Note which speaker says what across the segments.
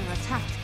Speaker 1: under attack.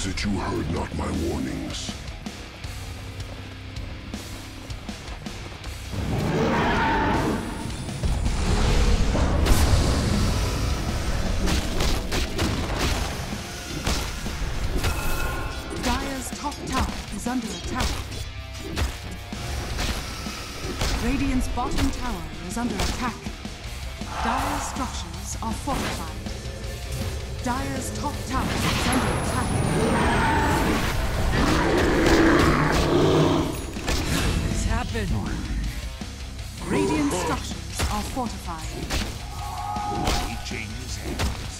Speaker 2: Is it you heard not my warnings?
Speaker 1: Dire's top tower is under attack. Radiant's bottom tower is under attack. Dire's structures are fortified. Dire's top tower is under attack.
Speaker 3: What's happened?
Speaker 1: Radiant structures are fortified.
Speaker 2: Changes hands.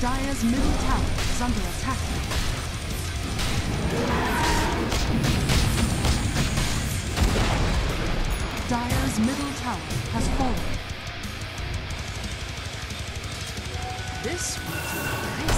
Speaker 4: Dire's middle tower is under attack. Dire's middle tower has fallen. This nice.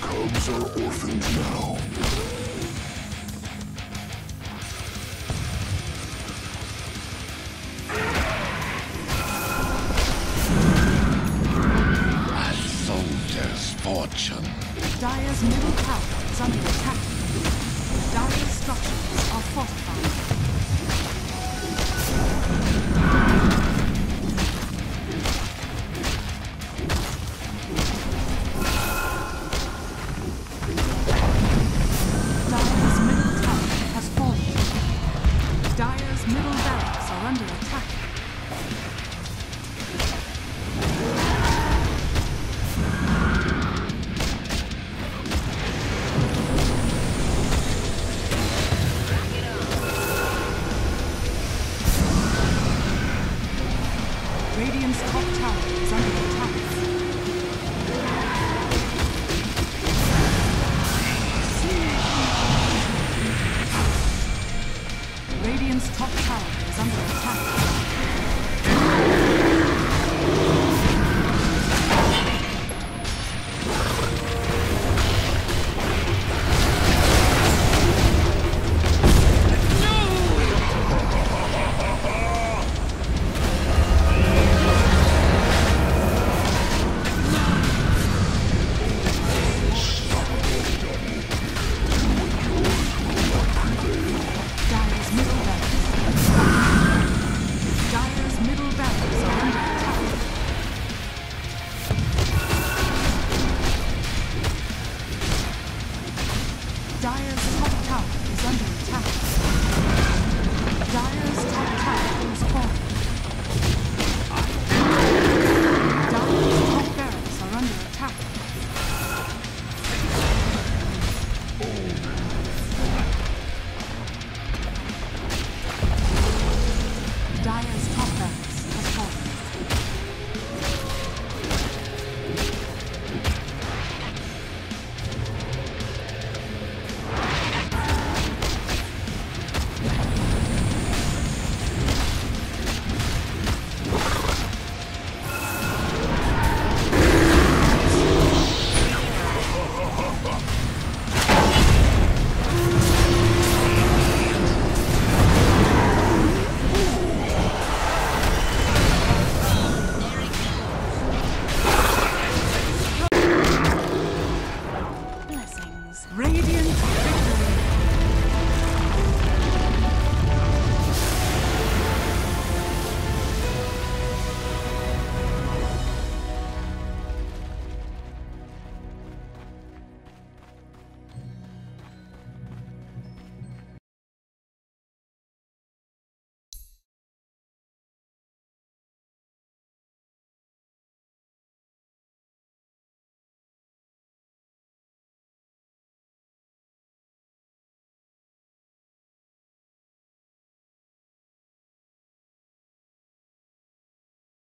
Speaker 1: Cubs are orphaned now.